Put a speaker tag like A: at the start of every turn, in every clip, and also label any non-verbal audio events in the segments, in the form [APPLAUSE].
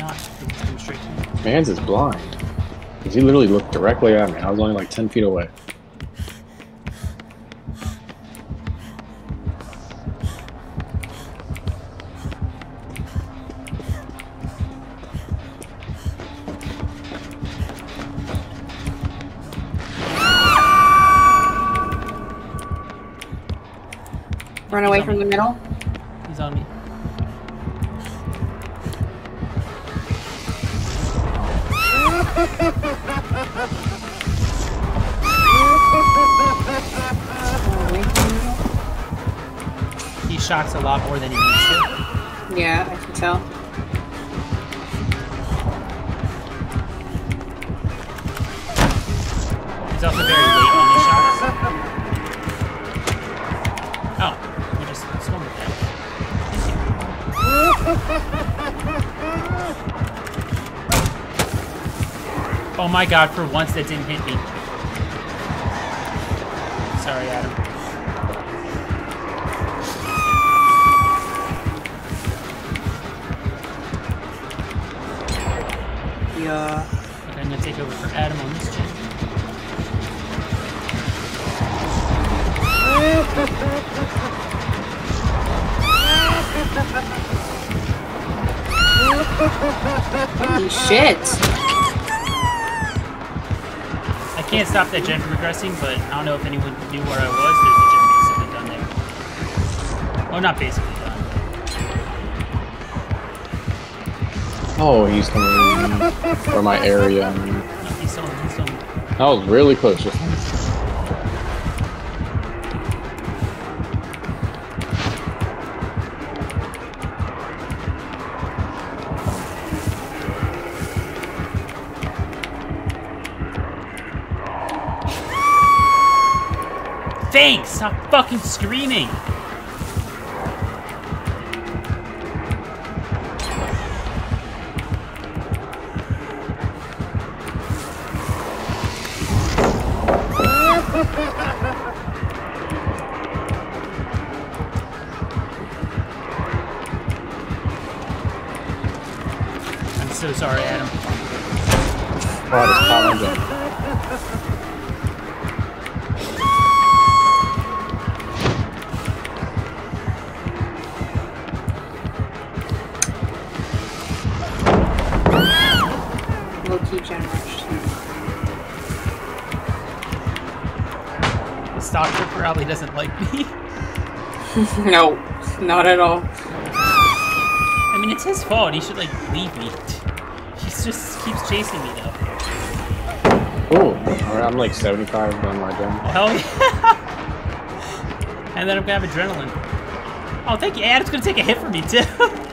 A: not come straight to me.
B: Mans is blind. Because he literally looked directly at me. I was only like 10 feet away.
C: Run away from the middle.
A: He's on me. Shocks a lot more than he needs to.
C: Yeah, I can tell.
A: He's also very late on these shots. Oh, he just swung with that. Oh my god, for once that didn't hit me. Sorry, Adam.
C: Holy shit.
A: I can't stop that gen from regressing, but I don't know if anyone knew where I was. There's a gen basically done there. Oh, not basically done.
B: Oh, he's coming for my area. I mean,
A: No, he's still, he's still.
B: that was really close.
A: Thanks! Stop fucking screaming! I'm so sorry, Adam.
B: oh,
C: key gen rush.
A: The stock trip probably doesn't like me. [LAUGHS]
C: no, not at all.
A: I mean, it's his fault. He should, like, leave me. He just keeps chasing me, though.
B: Oh, alright, I'm like 75 on my gun.
A: Hell yeah! [LAUGHS] and then I'm gonna have adrenaline. Oh, thank you. Adam's gonna take a hit from me, too. [LAUGHS]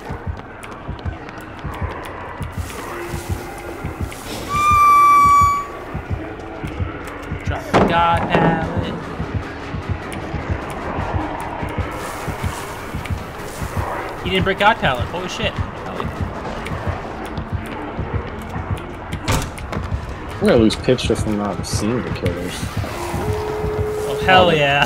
A: God pallet. He didn't break God pallet. Holy shit.
B: I'm gonna lose pitch just from not seeing the killers.
A: Oh, hell yeah.